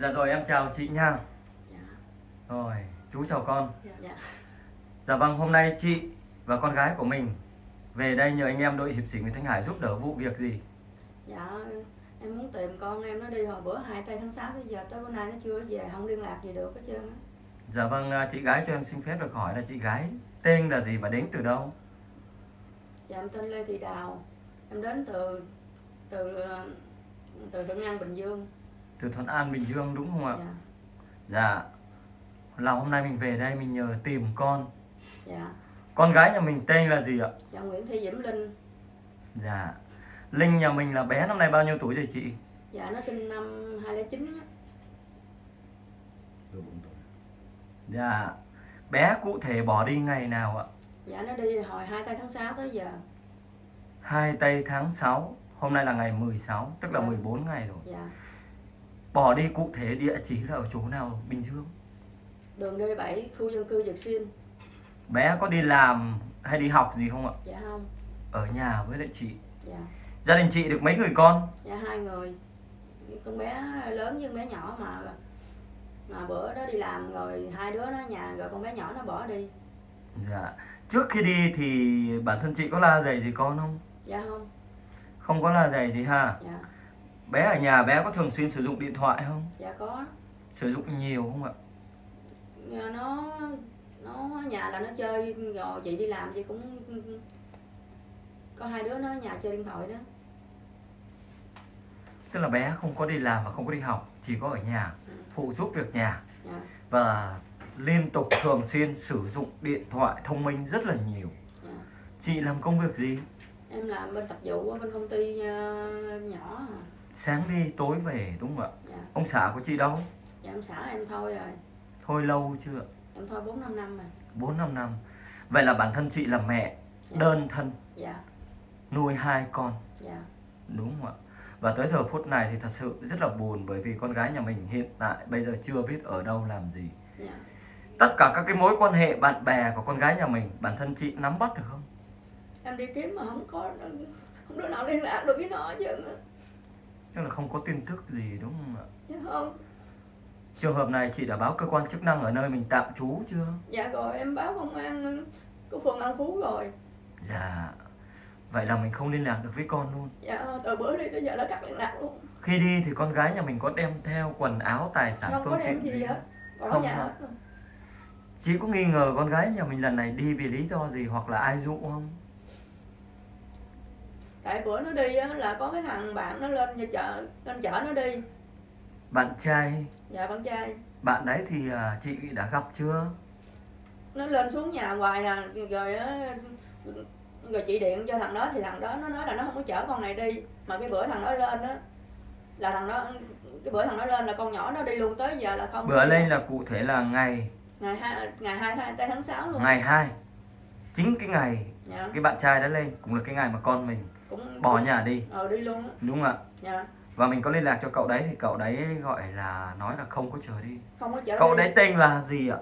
Dạ rồi em chào chị nha. Dạ. Rồi chú chào con. Dạ. Dạ. Vâng hôm nay chị và con gái của mình Về đây nhờ anh em đội hiệp sĩ Nguyễn Thanh Hải giúp đỡ vụ việc gì? Dạ em muốn tìm con em nó đi hồi bữa hai tây tháng 6 tới giờ tới bữa nay nó chưa về không liên lạc gì được hết trơn á. Dạ vâng à, chị gái cho em xin phép được hỏi là chị gái Tên là gì và đến từ đâu? Dạ em tên lê thị đào. Em đến từ từ ờ, từ thuận an bình dương Từ Thuận An Bình Dương đúng không ạ? Dạ. Dạ. Là hôm nay mình về đây mình nhờ tìm con. Dạ. Con gái nhà mình tên là gì ạ? Dạ nguyễn thị diễm linh. Dạ. Linh nhà mình là bé năm nay bao nhiêu tuổi rồi chị? Dạ nó sinh năm 2009 á. Dạ. Bé cụ thể bỏ đi ngày nào ạ? Dạ nó đi hồi hai tây tháng 6 tới giờ. Hai tây tháng 6 Hôm nay là ngày 16 Tức là Dạ. 14 ngày rồi. Dạ Bỏ đi cụ thể địa chỉ là ở chỗ nào Bình Dương? Đường D7 khu dân cư Dược Xuyên. Bé có đi làm hay đi học gì không ạ? Dạ không. Ở nhà với lại chị. Dạ. Gia đình chị được mấy người con? Dạ hai người. Con bé lớn với con bé nhỏ mà. Mà bữa đó đi làm rồi hai đứa nó nhà rồi con bé nhỏ nó bỏ đi. Dạ. Trước khi đi thì bản thân chị có la giày gì con không? Dạ không. Không có la giày gì ha? Dạ Bé ở nhà bé có thường xuyên sử dụng điện thoại không? Dạ có. Sử dụng nhiều không ạ? Nhà nó nó ở nhà là nó chơi rồi chị đi làm chị cũng có hai đứa nó nhà chơi điện thoại đó. Tức là bé không có đi làm và không có đi học Chỉ có ở nhà Ừ. Phụ giúp việc nhà. Dạ. Và liên tục thường xuyên sử dụng điện thoại thông minh rất là nhiều. Dạ. Chị làm công việc gì? Em làm bên tập vụ ở bên công ty ờ, nhỏ à. Sáng đi tối về đúng không ạ? Dạ. Ông xã của chị đâu? Dạ em xả em thôi rồi. Thôi lâu chưa em thôi bốn năm năm rồi. 4 năm năm. Vậy là bản thân chị là mẹ Dạ. Đơn thân. Dạ. Nuôi hai con. Dạ. Đúng không ạ? Và tới giờ phút này thì thật sự rất là buồn Bởi vì con gái nhà mình hiện tại bây giờ chưa biết ở đâu làm gì. Dạ. Tất cả các cái mối quan hệ bạn bè của con gái nhà mình Bản thân chị nắm bắt được không? Em đi kiếm mà không có không đứa nào liên lạc được với nó á Tức là không có tin tức gì đúng không ạ? Dạ không. Trường hợp này chị đã báo cơ quan chức năng ở nơi mình tạm trú chưa? Dạ rồi em báo công an của phường An Phú rồi. Dạ. Vậy là mình không liên lạc được với con luôn. Dạ từ bữa đi tới giờ đã cắt liên lạc luôn. Khi đi thì con gái nhà mình có đem theo quần áo, tài sản, không có phương đem tiện gì gì hết. không? nhà hết. Chị có nghi ngờ con gái nhà mình lần này đi vì lý do gì hoặc là ai dụ không? Tại bữa nó đi á, là có cái thằng bạn nó lên nhà chợ lên chở nó đi. Bạn trai, dạ bạn trai. Bạn đấy thì à, chị đã gặp chưa? nó lên xuống nhà hoài à rồi rồi chị điện cho thằng đó thì thằng đó nó nói là nó không có chở con này đi. Mà cái bữa thằng đó lên á là thằng đó cái bữa thằng đó lên là con nhỏ nó đi luôn tới giờ là không Bữa lên là cụ thể là ngày? Ngày hai ngày hai tháng tháng 6 luôn. Ngày 2 Chính cái ngày dạ. cái bạn trai đã lên cũng là cái ngày mà con mình cũng bỏ nhà đi ờ đi luôn á đúng ạ? dạ Và mình có liên lạc cho cậu đấy thì cậu đấy gọi là nói là không có chờ đi không có chở Cậu đi. đấy tên là gì ạ?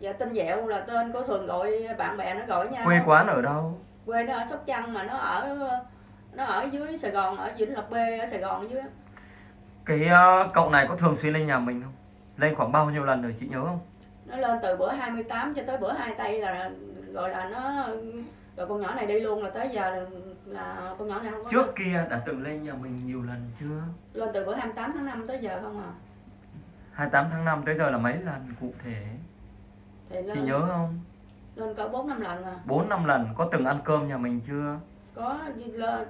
dạ tên dẹo là tên của thường gọi bạn bè nó gọi nhau Quê quán ở đâu? quê nó ở sóc trăng mà nó ở nó ở dưới sài gòn ở vĩnh lộc b ở sài gòn dưới. Cái ờ, cậu này có thường xuyên lên nhà mình không? Lên khoảng bao nhiêu lần rồi chị nhớ không? nó lên từ bữa 28 cho tới bữa hai tây là gọi là nó rồi con nhỏ này đi luôn là tới giờ là, là con nhỏ này không có Trước kia đã từng lên nhà mình nhiều lần chưa? lên từ bữa 28 tháng 5 tới giờ không à 28 tháng 5 tới giờ là mấy lần cụ thể? thì lên Chị nhớ không? lên cỡ bốn năm lần à 4 5 lần có từng ăn cơm nhà mình chưa? có lên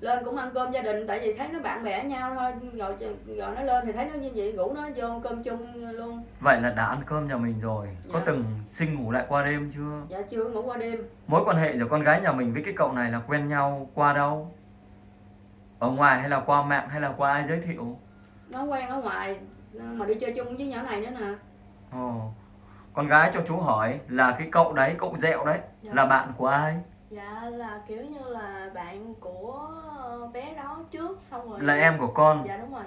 lên cũng ăn cơm gia đình tại vì thấy nó bạn bè nhau thôi rồi rồi nó lên thì thấy nó như vậy rủ nó vô ăn cơm chung luôn Vậy là đã ăn cơm nhà mình rồi Có Dạ. từng sinh ngủ lại qua đêm chưa? dạ chưa ngủ qua đêm Mối quan hệ giữa con gái nhà mình với cái cậu này là quen nhau qua đâu? Ở ngoài hay là qua mạng hay là qua ai giới thiệu? nó quen ở ngoài mà đi chơi chung với nhỏ này nữa nè Ồ. Con gái cho chú hỏi là cái cậu đấy, cậu dẹo đấy Dạ. Là bạn của ai? Dạ là kiểu như là bạn của ờ, bé đó trước xong rồi Là em của con Dạ đúng rồi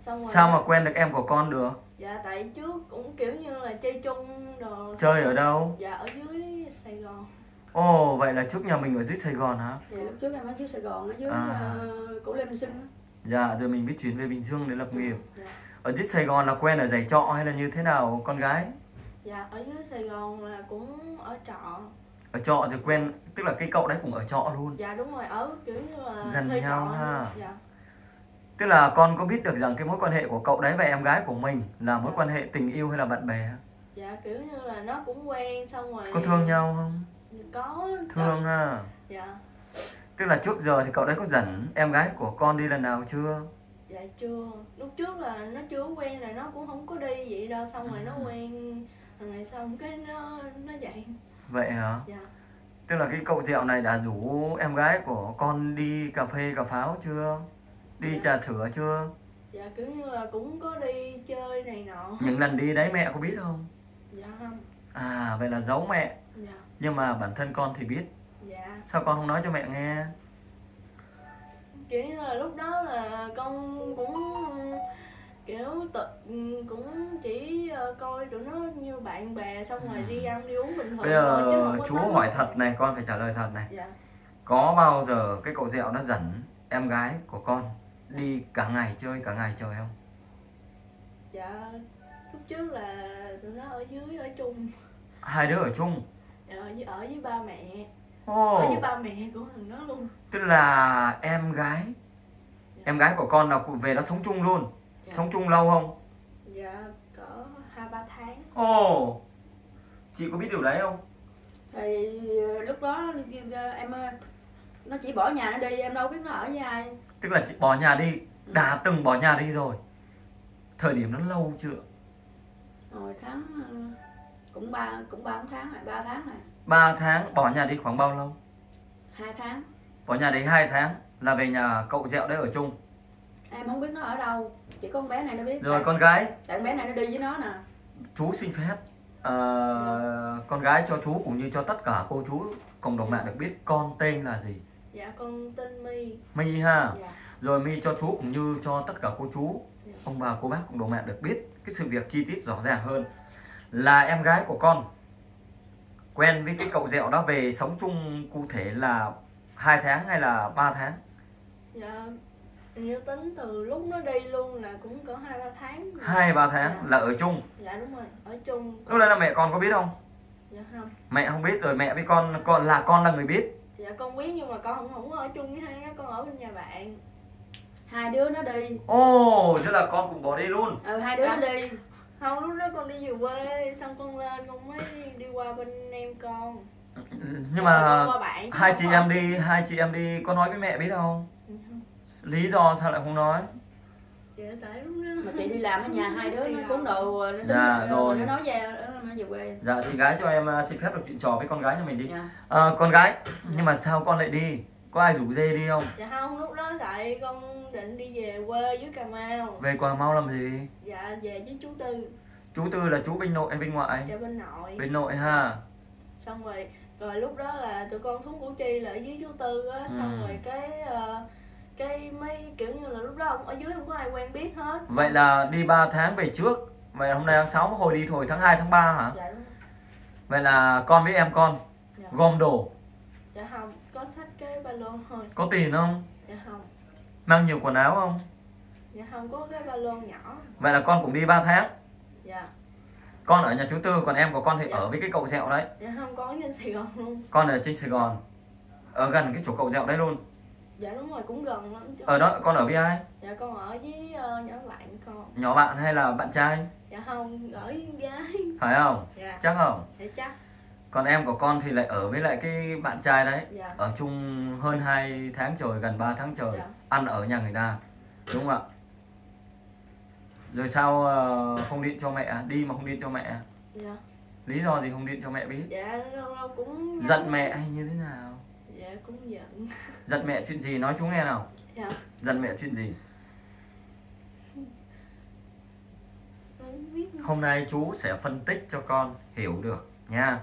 Xong rồi Sao mà quen được em của con được? Dạ tại trước cũng kiểu như là chơi chung đồ Chơi ở đâu? Dạ ở dưới Sài Gòn Ồ, vậy là trước nhà mình ở dưới Sài Gòn hả? thì lúc trước em ở dưới sài gòn ở dưới À. uh, củ lê minh sinh á. Dạ, rồi mình biết chuyển về Bình Dương để lập nghiệp Dạ ở dưới Sài Gòn là quen ở giày trọ hay là như thế nào con gái dạ ở dưới Sài Gòn là cũng ở trọ ở trọ thì quen tức là cái cậu đấy cũng ở trọ luôn. Dạ đúng rồi ở kiểu như là Gần thuê nhau trọ ha. dạ. Tức là con có biết được rằng cái mối quan hệ của cậu đấy và em gái của mình là mối quan hệ tình yêu hay là bạn bè? Dạ kiểu như là nó cũng quen xong rồi có thương nhau không? Có thương ha. Dạ. Tức là trước giờ thì cậu đấy có dẫn em gái của con đi lần nào chưa? Dạ chưa. Lúc trước là nó chưa quen là nó cũng không có đi vậy đâu xong rồi nó Ừ. quen thằng này xong cái nó nó vậy vậy hả? Dạ. Tức là cái cậu dẹo này đã rủ em gái của con đi cà phê cà pháo chưa? Đi Dạ. trà sữa chưa? Dạ kiểu như là cũng có đi chơi này nọ. Những lần đi đấy mẹ có biết không? Dạ không. À vậy là giấu mẹ. Dạ. Nhưng mà bản thân con thì biết. Dạ. Sao con không nói cho mẹ nghe? Kiểu như là lúc đó là con cũng kiểu tự cũng chỉ ờ, coi tụi nó như bạn bè xong rồi đi ăn đi uống bình thường bây thôi, chứ giờ không có chú tới- hỏi thật này con phải trả lời thật này. Dạ. Có bao giờ cái cậu dẹo nó dẫn em gái của con đi cả ngày chơi cả ngày trời không? Dạ lúc trước là tụi nó ở dưới ở chung. Hai đứa ở chung? Ở với ở với ba mẹ. Ở ồ. với ba mẹ của thằng đó luôn. Tức là em gái em gái của con là về nó sống chung luôn Dạ. sống chung lâu không? Dạ cỡ hai ba tháng. Ồ chị có biết điều đấy không? Thì ờ, lúc đó em nó chỉ bỏ nhà nó đi em đâu biết nó ở với ai. Tức là chị bỏ nhà đi đã từng bỏ nhà đi rồi. Thời điểm nó lâu chưa? Rồi tháng ờ, cũng ba cũng ba tháng rồi ba tháng rồi. 3 tháng bỏ nhà đi khoảng bao lâu? Hai tháng. Bỏ nhà đi 2 tháng là về nhà cậu dẹo đấy ở chung em không biết nó ở đâu. Chỉ có con bé này nó biết. Rồi tại, con gái. Tại con bé này nó đi với nó nè. Chú xin phép ờ, con gái cho chú cũng như cho tất cả cô chú cộng đồng mạng được biết con tên là gì? Dạ con tên my. My ha? Dạ. Rồi My cho chú cũng như cho tất cả cô chú Dạ. ông bà cô bác cộng đồng mạng được biết cái sự việc chi tiết rõ ràng hơn. Là em gái của con quen với cái cậu dẹo đó về sống chung cụ thể là hai tháng hay là 3 tháng? Dạ như tính từ lúc nó đi luôn là cũng cỡ hai ba tháng. Hai ba tháng dạ. là ở chung? Dạ đúng rồi ở chung. Lúc đấy là mẹ con có biết không? Dạ không. Mẹ không biết rồi mẹ với con con là con là người biết. Dạ con biết nhưng mà con không không ở chung với hai nó con ở bên nhà bạn. Hai đứa nó đi. Ồ thế là con cũng bỏ đi luôn. Ừ hai đứa nó đi. Không lúc đó con đi về quê xong con lên con mới đi qua bên em con. Nhưng mà con hai chị em đi hai chị em đi có nói với mẹ biết không. Lý do sao lại không nói? Dạ tại lúc đó mà chị đi làm ở nhà hai đứa nó Gòn. đồ nó Dạ, rồi. nó nói về nó về quê. Dạ chị gái cho em uh, xin phép được chuyện trò với con gái nhà mình đi. Dạ. Ờ, con gái nhưng mà sao con lại đi? Có ai rủ dê đi không? Dạ không lúc đó tại con định đi về quê dưới cà mau. Về Cà Mau làm gì? Dạ về với chú tư. Chú tư là chú bên nội hay bên ngoại? Dạ bên nội. Bên nội ha. Xong rồi rồi lúc đó là tụi con xuống củ chi là ở dưới chú tư á xong Ừ. rồi cái ờ, cái mấy kiểu như là lúc đó ông ở dưới không có ai quen biết hết. Vậy là đi 3 tháng về trước. Vậy hôm nay tháng 6 hồi đi thôi tháng 2 tháng 3 hả? Dạ đúng. Vậy là con với em con dạ, gom đồ. Dạ không có xách cái ba lô thôi. Có tiền không? Dạ không. Mang nhiều quần áo không? Dạ không có cái ba lô nhỏ. Vậy là con cũng đi 3 tháng. Dạ. Con ở nhà chú tư còn em của con thì Dạ. ở với cái cậu dẹo đấy. Dạ không có trên sài gòn luôn. Con ở trên sài gòn. Ở gần cái chỗ cậu dẹo đấy luôn dạ đúng rồi cũng gần lắm chứ ở đó con ở với ai? Dạ con ở với ờ, nhỏ bạn con. Nhỏ bạn hay là bạn trai? Dạ không ở với gái. Phải không? Dạ. Chắc không? Dạ chắc. Còn em của con thì lại ở với lại cái bạn trai đấy. Dạ. Ở chung hơn 2 tháng trời gần 3 tháng trời. Dạ. ăn ở nhà người ta đúng không ạ? Rồi sao ờ, không điện cho mẹ? Đi mà không điện cho mẹ? Dạ. Lý do gì không điện cho mẹ biết? Dạ lâu lâu cũng giận mẹ hay như thế nào dạ cũng giận giận mẹ chuyện gì? Nói chú nghe nào. Dạ. Giận mẹ chuyện gì? Hôm nay chú sẽ phân tích cho con hiểu được nha.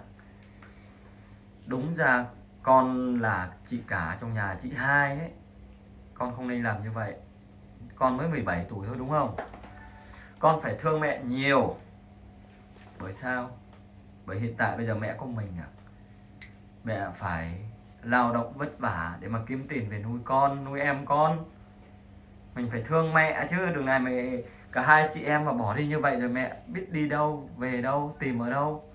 Đúng ra con là chị cả trong nhà chị hai ấy. Con không nên làm như vậy. Con mới 17 tuổi thôi đúng không? Con phải thương mẹ nhiều. Bởi sao? Bởi hiện tại bây giờ mẹ có mình à. Mẹ phải lao động vất vả để mà kiếm tiền về nuôi con, nuôi em con. Mình phải thương mẹ chứ đường này mày cả hai chị em mà bỏ đi như vậy rồi mẹ biết đi đâu, về đâu, tìm ở đâu.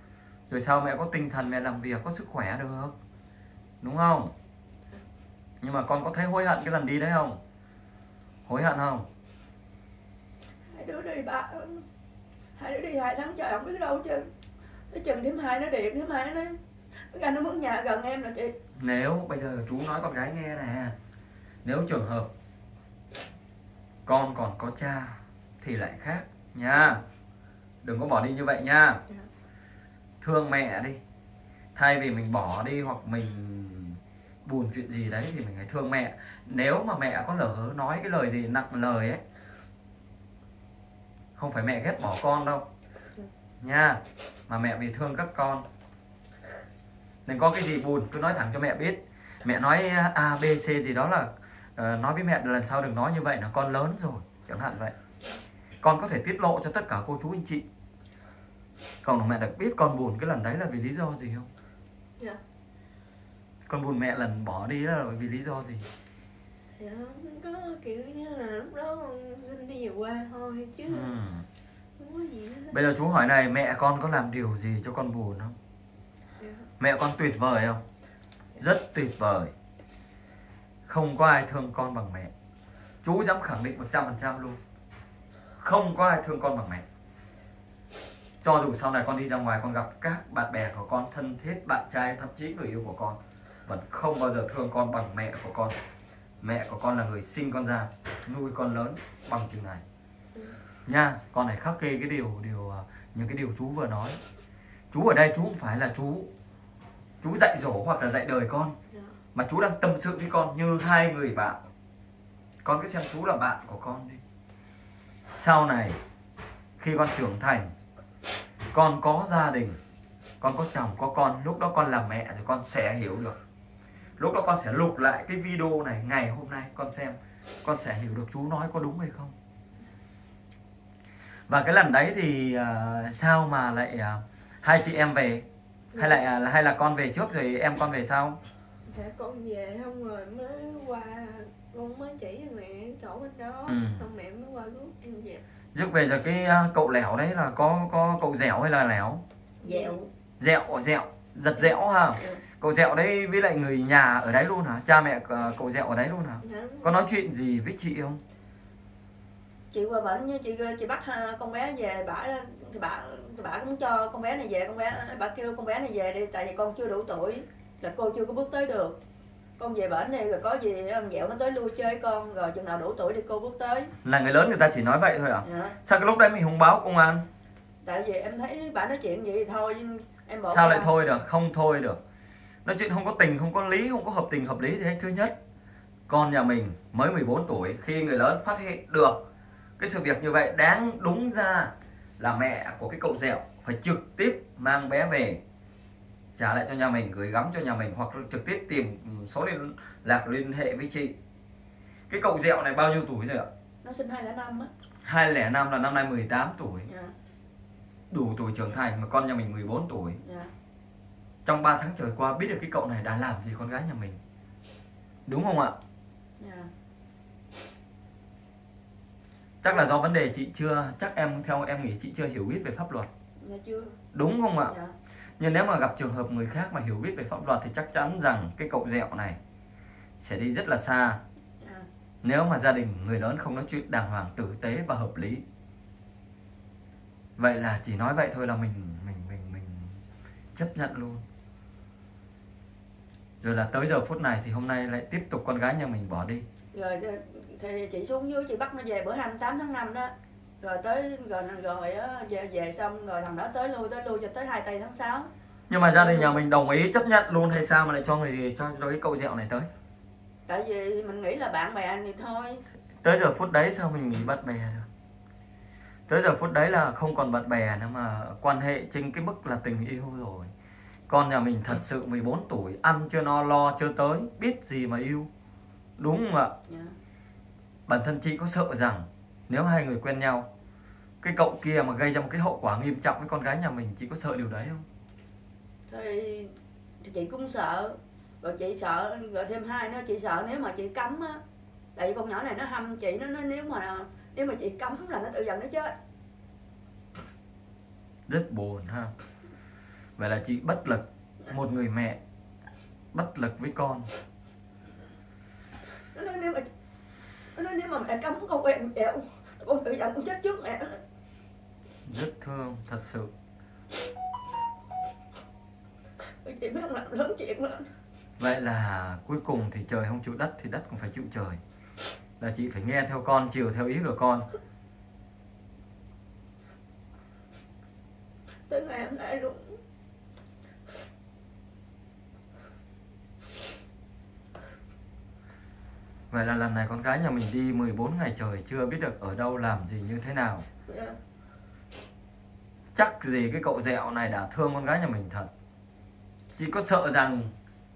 Rồi sao mẹ có tinh thần, mẹ làm việc, có sức khỏe được? Không đúng không? Nhưng mà con có thấy hối hận cái lần đi đấy không? Hối hận không? Hai đứa đi ba, hai đứa đi hai tháng trời không biết đâu chứ. Cái chừng thêm hai nó điện thêm hai nó cái nó mướn nhà gần em là chị. Nếu bây giờ chú nói con gái nghe nè. Nếu trường hợp con còn có cha thì lại khác nha. Đừng có bỏ đi như vậy nha. Dạ. thương mẹ đi. Thay vì mình bỏ đi hoặc mình buồn chuyện gì đấy thì mình hãy thương mẹ. Nếu mà mẹ có lỡ nói cái lời gì nặng lời ấy không phải mẹ ghét bỏ con đâu. Nha. Mà mẹ vì thương các con nên có cái gì buồn cứ nói thẳng cho mẹ biết. Mẹ nói a b c gì đó là ờ, nói với mẹ lần sau đừng nói như vậy là con lớn rồi chẳng hạn vậy. Con có thể tiết lộ cho tất cả cô chú anh chị. Còn mẹ được biết con buồn cái lần đấy là vì lý do gì không? Dạ. Con buồn mẹ lần bỏ đi là vì lý do gì? Dạ có kiểu như là lúc đó con xin đi về quê thôi chứ ừ. không có gì hết bây giờ chú hỏi này mẹ con có làm điều gì cho con buồn không mẹ con tuyệt vời không? Rất tuyệt vời. Không có ai thương con bằng mẹ. Chú dám khẳng định 100% luôn. Không có ai thương con bằng mẹ. Cho dù sau này con đi ra ngoài, con gặp các bạn bè của con, thân thiết, bạn trai, thậm chí người yêu của con, vẫn không bao giờ thương con bằng mẹ của con. Mẹ của con là người sinh con ra, nuôi con lớn bằng chừng này. Nha, con này khắc kê cái điều điều à, những cái điều chú vừa nói. Chú ở đây, chú không phải là chú chú dạy dỗ hoặc là dạy đời con. Dạ. mà chú đang tâm sự với con như hai người bạn. Con cứ xem chú là bạn của con đi. Sau này khi con trưởng thành con có gia đình con có chồng có con lúc đó con làm mẹ thì con sẽ hiểu được. Lúc đó con sẽ lục lại cái video này ngày hôm nay con xem con sẽ hiểu được chú nói có đúng hay không. Và cái lần đấy thì à, sao mà lại à, hai chị em về hay lại à, hay là con về trước rồi em con về sau? Dạ con về xong rồi mới qua con mới chỉ cho mẹ chỗ bên đó. Ừ. xong mẹ mới qua rút em về. Trước về rồi cái à, cậu lẻo đấy là có có cậu dẻo hay là lẻo? Dẹo dẹo dẹo giật dẹo ha. Ừ. cậu dẹo đấy với lại người nhà ở đấy luôn hả? Cha mẹ à, cậu dẹo ở đấy luôn hả? Dạ có nói chuyện gì với chị không? Chị qua bệnh như chị chị bắt con bé về bả thì bà thì bà cũng cho con bé này về con bé bà kêu con bé này về đi tại vì con chưa đủ tuổi là cô chưa có bước tới được. Con về bệnh này rồi có gì ông dẹo nó tới lui chơi con rồi chừng nào đủ tuổi thì cô bước tới. Là người lớn người ta chỉ nói vậy thôi à? Dạ. sao cái lúc đấy mình không báo công an? Tại vì em thấy bà nói chuyện vậy thôi em bỏ sao lại thôi được? Không thôi được. Nói chuyện không có tình không có lý không có hợp tình hợp lý thì thứ nhất con nhà mình mới 14 tuổi khi người lớn phát hiện được cái sự việc như vậy đáng đúng ra là mẹ của cái cậu dẹo phải trực tiếp mang bé về trả lại cho nhà mình gửi gắm cho nhà mình hoặc trực tiếp tìm số liên lạc liên hệ với chị. Cái cậu dẹo này bao nhiêu tuổi rồi ạ? Nó sinh hai năm á. 205 là năm nay 18 tuổi. Dạ. Đủ tuổi trưởng thành mà con nhà mình 14 tuổi. Dạ. Trong 3 tháng trời qua biết được cái cậu này đã làm gì con gái nhà mình. Đúng không ạ dạ chắc là do vấn đề chị chưa chắc em theo em nghĩ chị chưa hiểu biết về pháp luật. Dạ chưa. Đúng không ạ? Dạ. Nhưng nếu mà gặp trường hợp người khác mà hiểu biết về pháp luật thì chắc chắn rằng cái cậu dẹo này sẽ đi rất là xa. Dạ. Nếu mà gia đình người lớn không nói chuyện đàng hoàng tử tế và hợp lý. Vậy là chỉ nói vậy thôi là mình mình mình mình chấp nhận luôn rồi là tới giờ phút này thì hôm nay lại tiếp tục con gái nhà mình bỏ đi. Rồi thì chị xuống dưới chị bắt nó về bữa 28 tháng 5 đó. Rồi tới rồi rồi á, về về xong rồi thằng đó tới lui tới lui cho tới hai tây tháng 6 nhưng mà gia đình nhà mình đồng ý chấp nhận luôn hay sao mà lại cho người cho, cho cái cậu dẹo này tới? Tại vì mình nghĩ là bạn bè thì thôi. Tới giờ phút đấy sao mình nghĩ bạn bè được? Tới giờ phút đấy là không còn bạn bè nữa mà quan hệ trên cái mức là tình yêu rồi con nhà mình thật sự 14 tuổi ăn chưa no lo chưa tới biết gì mà yêu. Đúng không ạ? Dạ. bản thân chị có sợ rằng nếu hai người quen nhau cái cậu kia mà gây ra một cái hậu quả nghiêm trọng với con gái nhà mình chị có sợ điều đấy không? Thì, thì chị cũng sợ. Rồi chị sợ rồi thêm hai nữa chị sợ nếu mà chị cấm á. Tại vì con nhỏ này nó hâm chị nó nói nếu mà nếu mà chị cấm là nó tự giận nó chết. Rất buồn ha vậy là chị bất lực một người mẹ bất lực với con. Nó nói nếu mà nó nói nếu mà mẹ cấm con quen dẹo con tự giận con chết trước mẹ. Rất thương thật sự. Chị mới không làm lớn chuyện lên vậy là cuối cùng thì trời không chịu đất thì đất cũng phải chịu trời. Là chị phải nghe theo con chiều theo ý của con. Tới ngày hôm nay luôn vậy là lần này con gái nhà mình đi 14 ngày trời chưa biết được ở đâu làm gì như thế nào. Chắc gì cái cậu dẹo này đã thương con gái nhà mình thật. Chị có sợ rằng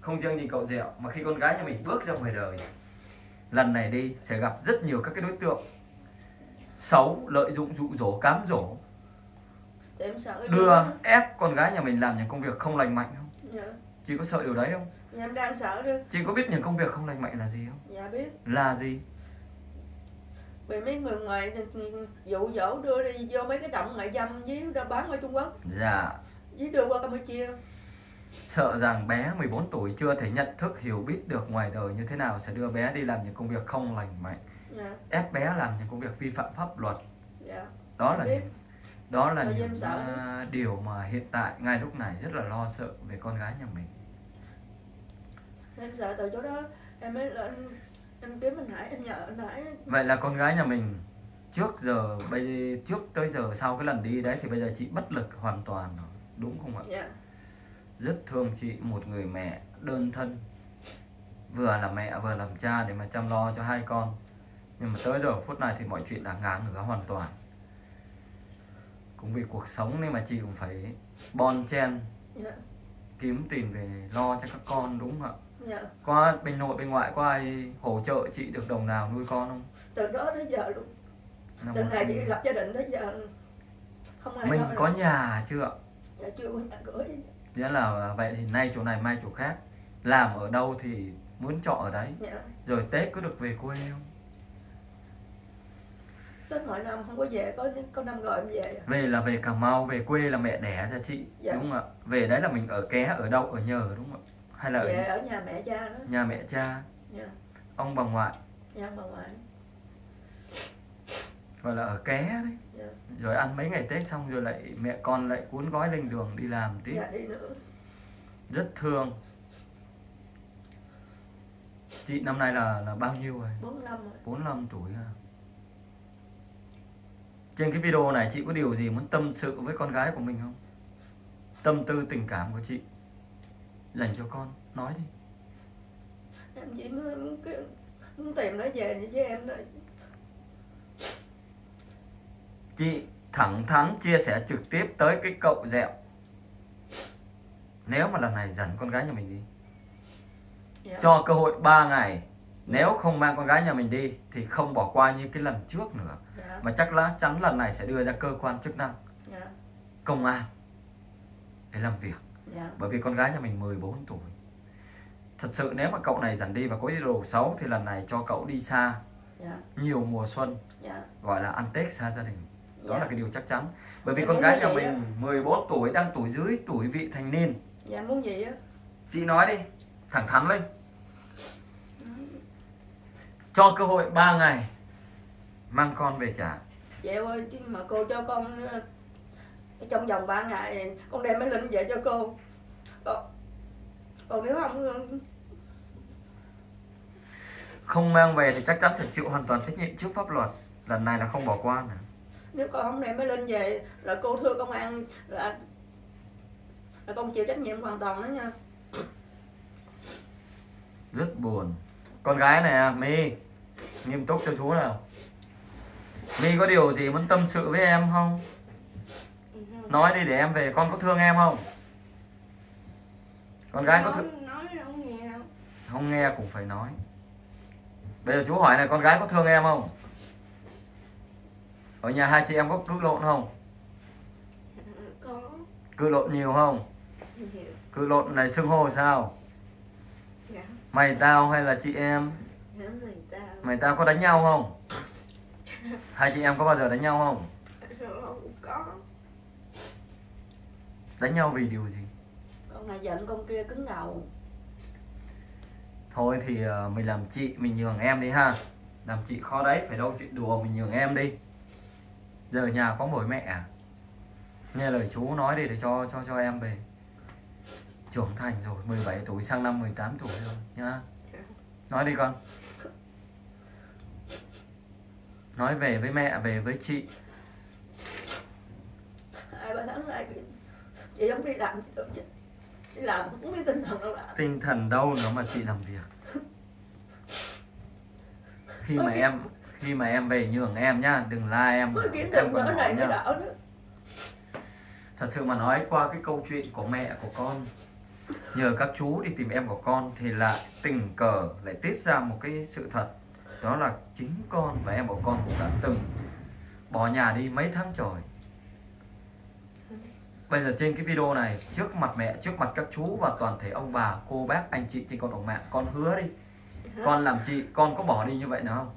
không riêng gì cậu dẹo mà khi con gái nhà mình bước ra ngoài đời lần này đi sẽ gặp rất nhiều các cái đối tượng xấu lợi dụng dụ dỗ cám dỗ. Đưa ép con gái nhà mình làm những công việc không lành mạnh không? Dạ. chị có sợ điều đấy không dạ em đang sợ chứ. Chị có biết những công việc không lành mạnh là gì không? Dạ biết. Là gì? Vì mấy người ngoài dụ dỗ đưa đi vô mấy cái động ngoại dâm với ra bán ở Trung Quốc. Dạ. Với đưa qua Campuchia. Sợ rằng bé 14 tuổi chưa thể nhận thức hiểu biết được ngoài đời như thế nào sẽ đưa bé đi làm những công việc không lành mạnh. Dạ. Ép bé làm những công việc vi phạm pháp luật. Dạ. Đó là Biết. những đó là những à, điều mà hiện tại ngay lúc này rất là lo sợ về con gái nhà mình em sợ từ chỗ đó em mới lên em kiếm anh Hải em nhờ anh Hải. Vậy là con gái nhà mình trước giờ bây trước tới giờ sau cái lần đi đấy thì bây giờ chị bất lực hoàn toàn rồi đúng không ạ? Dạ. Rất thương chị một người mẹ đơn thân. Vừa là mẹ vừa làm cha để mà chăm lo cho hai con. Nhưng mà tới giờ phút này thì mọi chuyện đã ngã ngửa hoàn toàn. Cũng vì cuộc sống nên mà chị cũng phải bon chen. Dạ. Kiếm tiền về lo cho các con đúng không ạ dạ. Có bên nội bên ngoại có ai hỗ trợ chị được đồng nào nuôi con không? Từ đó tới giờ luôn. Là từ ngày chị lập gia đình tới giờ không ai mình có là- nhà chưa? Dạ chưa có nhà cửa nghĩa là vậy thì nay chỗ này mai chỗ khác. Làm ở đâu thì muốn trọ ở đấy. Dạ. Rồi tết có được về quê không? Tết mọi năm không có về có có năm rồi em về về là về Cà Mau về quê là mẹ đẻ ra chị Dạ. đúng không ạ? Về đấy là mình ở ké ở đâu ở nhờ đúng không ạ hay là về ở ở nhà mẹ cha đó. Nhà mẹ cha. Dạ. Ông bà ngoại. Nhà bà ngoại. Gọi là ở ké đấy. Dạ. Rồi ăn mấy ngày tết xong rồi lại mẹ con lại cuốn gói lên đường đi làm tiếp. Dạ đi nữa. Rất thương. Chị năm nay là là bao nhiêu rồi? Bốn năm rồi. 45 tuổi à trên cái video này chị có điều gì muốn tâm sự với con gái của mình không? Tâm tư tình cảm của chị dành cho con nói đi. Em chỉ muốn, muốn, tìm nó về với em thôi. Chị thẳng thắn chia sẻ trực tiếp tới cái cậu dẹo. Nếu mà lần này dẫn con gái nhà mình đi dạ. cho cơ hội 3 ngày. Nếu không mang con gái nhà mình đi thì không bỏ qua như cái lần trước nữa. Dạ. Mà chắc là chắn lần này sẽ đưa ra cơ quan chức năng. Dạ. Công an để làm việc dạ. Bởi vì con gái nhà mình 14 tuổi. Thật sự nếu mà cậu này dần đi và có ý đồ xấu thì lần này cho cậu đi xa. Dạ. Nhiều mùa xuân. Dạ. Gọi là ăn tết xa gia đình. Đó Dạ. là cái điều chắc chắn. Bởi vì Em con gái nhà mình 14 tuổi đang tuổi dưới tuổi vị thành niên. Dạ muốn gì á? Chị nói đi. Thẳng thắn lên. Cho cơ hội 3 ngày mang con về trả. Dạ ơi chứ mà cô cho con ờ, trong vòng 3 ngày con đem máy linh về cho cô còn còn nếu không ờ, không? Mang về thì chắc chắn phải chịu hoàn toàn trách nhiệm trước pháp luật. Lần này là không bỏ qua nữa. Nếu con không đem máy linh về là cô thưa công an là là con chịu trách nhiệm hoàn toàn đó nha. Rất buồn. Con gái này à my. Nghiêm túc cho chú nào. My có điều gì muốn tâm sự với em không? Ừ, nói đi để em về con có thương em không con gái có thương nói không nghe đâu. không nghe cũng phải nói. Bây giờ chú hỏi này con gái có thương em không? Ở nhà hai chị em có cự lộn không? Có. Cự lộn nhiều không? Cự lộn này xưng hô sao? Dạ. Mày tao hay là chị em? Dạ mày ta mày tao có đánh nhau không? Hai chị em có bao giờ đánh nhau không? Đánh nhau vì điều gì con này giận con kia cứng đầu. Thôi thì ờ, mình làm chị mình nhường em đi ha. Làm chị khó đấy phải đâu chuyện đùa mình nhường em đi. Giờ nhà có mỗi mẹ à? Nghe lời chú nói đi để cho cho cho em về. Trưởng thành rồi 17 tuổi sang năm 18 tuổi rồi nhá. Nói đi con. Nói về với mẹ về với chị. Hai ba tháng nay chị không đi làm được chứ đi làm không biết tinh thần đâu làm tinh thần đâu nữa mà chị làm việc khi mà em khi mà em về nhường em nhá đừng la em mới nữa. kiếm em còn này nhá. nữa thật sự mà nói qua cái câu chuyện của mẹ của con nhờ các chú đi tìm em của con thì lại tình cờ lại tiết ra một cái sự thật đó là chính con và em của con cũng đã từng bỏ nhà đi mấy tháng trời bây giờ trên cái video này trước mặt mẹ trước mặt các chú và toàn thể ông bà cô bác anh chị trên cộng đồng mạng con hứa đi. Con làm chị con có bỏ đi như vậy không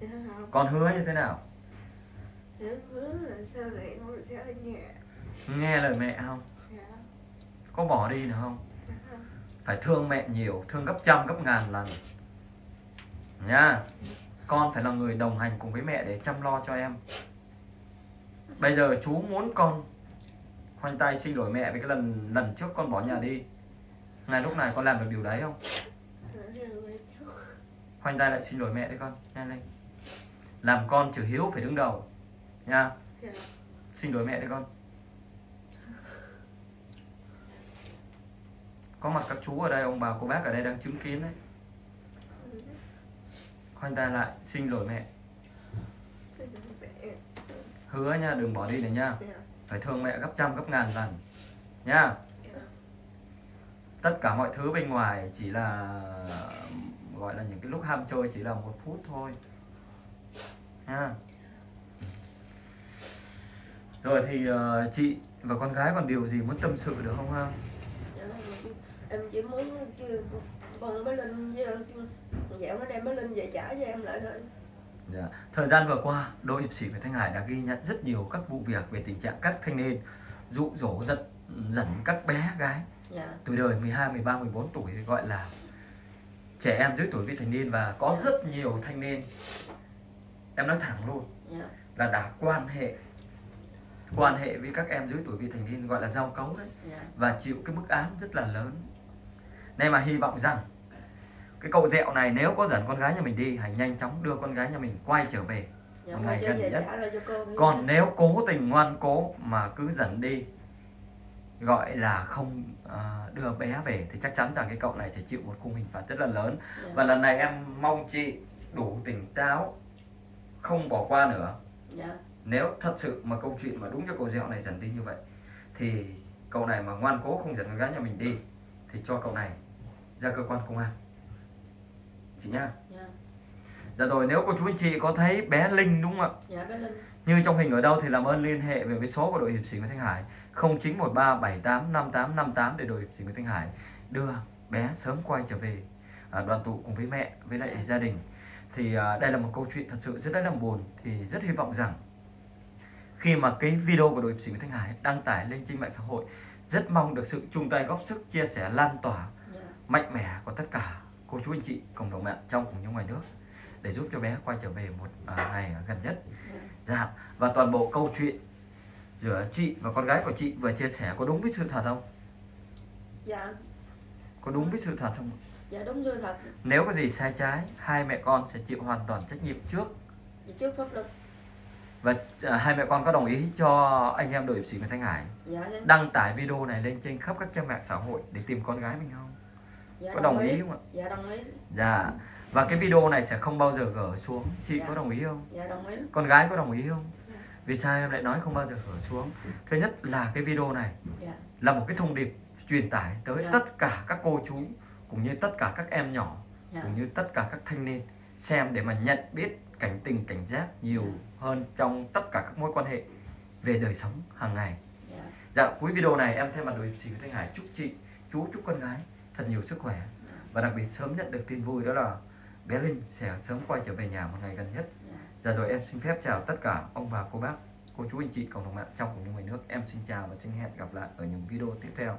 dạ không. Con hứa như thế nào? Em hứa là con sẽ nghe lời mẹ không? Dạ. Có bỏ đi nữa không? Dạ không. Phải thương mẹ nhiều thương gấp trăm gấp ngàn lần. Nha. Con phải là người đồng hành cùng với mẹ để chăm lo cho em. Bây giờ chú muốn con khoanh tay xin lỗi mẹ với cái lần lần trước con bỏ nhà đi. Ngay lúc này con làm được điều đấy không? Khoanh tay lại xin lỗi mẹ đấy con. Nhanh lên. Làm con chữ hiếu phải đứng đầu. Nha. Xin lỗi mẹ đấy con. Có mặt các chú ở đây, ông bà, cô bác ở đây đang chứng kiến đấy. Khoanh tay lại xin lỗi mẹ. Hứa nha, đừng bỏ đi này nha phải thương mẹ gấp trăm gấp ngàn lần nha tất cả mọi thứ bên ngoài chỉ là gọi là những cái lúc ham chơi chỉ là một phút thôi nha rồi thì uh, chị và con gái còn điều gì muốn tâm sự được không ha? Em chỉ muốn kêu con bé linh dạo nó đem bé linh về trả cho em lại thôi. Dạ. Thời gian vừa qua, đội hiệp sĩ Nguyễn Thanh Hải đã ghi nhận rất nhiều các vụ việc về tình trạng các thanh niên dụ dỗ giật dẫn các bé gái dạ. tuổi đời 12, 13, 14 tuổi thì gọi là trẻ em dưới tuổi vị thành niên và có rất nhiều thanh niên. Em nói thẳng luôn dạ. là đã quan hệ quan hệ với các em dưới tuổi vị thành niên gọi là giao cấu đấy dạ. và chịu cái mức án rất là lớn. Nên mà hy vọng rằng cái cậu dẹo này nếu có dẫn con gái nhà mình đi hãy nhanh chóng đưa con gái nhà mình quay trở về. Dạ Một ngày gần nhất. còn nếu cố tình ngoan cố mà cứ dẫn đi gọi là không à, đưa bé về thì chắc chắn rằng cái cậu này sẽ chịu một khung hình phạt rất là lớn. Dạ. và lần này em mong chị đủ tỉnh táo không bỏ qua nữa. Dạ. Nếu thật sự mà câu chuyện mà đúng cho cậu dẹo này dẫn đi như vậy thì cậu này mà ngoan cố không dẫn con gái nhà mình đi thì cho cậu này ra cơ quan công an chị nhá dạ. Dạ rồi nếu cô chú anh chị có thấy bé linh đúng không ạ? Dạ bé linh. Như trong hình ở đâu thì làm ơn liên hệ về với số của đội hiệp sĩ Nguyễn Thanh Hải. 0913785858 để đội hiệp sĩ Nguyễn Thanh Hải đưa bé sớm quay trở về à, đoàn tụ cùng với mẹ với lại gia đình. Thì à, đây là một câu chuyện thật sự rất là buồn thì rất hy vọng rằng khi mà cái video của đội hiệp sĩ Nguyễn Thanh Hải đăng tải lên trên mạng xã hội rất mong được sự chung tay góp sức chia sẻ lan tỏa dạ. mạnh mẽ của tất cả cô chú anh chị cộng đồng mạng trong cũng như ngoài nước để giúp cho bé quay trở về một à, ngày gần nhất. Dạ. Dạ và toàn bộ câu chuyện giữa chị và con gái của chị vừa chia sẻ có đúng với sự thật không? Dạ. Có đúng với sự thật không? Dạ đúng như thật. Nếu có gì sai trái hai mẹ con sẽ chịu hoàn toàn trách nhiệm trước. Dạ trước pháp luật. Và à, hai mẹ con có đồng ý cho anh em đội hiệp sĩ Nguyễn Thanh Hải dạ, đăng tải video này lên trên khắp các trang mạng xã hội để tìm con gái mình không dạ có đồng ý không ạ? Dạ đồng ý. Dạ và cái video này sẽ không bao giờ gỡ xuống. Chị Dạ. có đồng ý không? Dạ đồng ý. Con gái có đồng ý không? Vì sao em lại nói không bao giờ gỡ xuống? Thứ nhất là cái video này dạ. là một cái thông điệp truyền tải tới Dạ. tất cả các cô chú cũng như tất cả các em nhỏ dạ. cũng như tất cả các thanh niên xem để mà nhận biết cảnh tình cảnh giác nhiều hơn trong tất cả các mối quan hệ về đời sống hàng ngày. Dạ. Dạ cuối video này em thay mặt đội hiệp sĩ Thanh Hải chúc chị chú chúc con gái thật nhiều sức khỏe. Và đặc biệt sớm nhận được tin vui đó là bé Linh sẽ sớm quay trở về nhà một ngày gần nhất. Dạ rồi em xin phép chào tất cả ông bà, cô bác, cô chú anh chị, cộng đồng mạng trong cùng những ngoài nước em xin chào và xin hẹn gặp lại ở những video tiếp theo.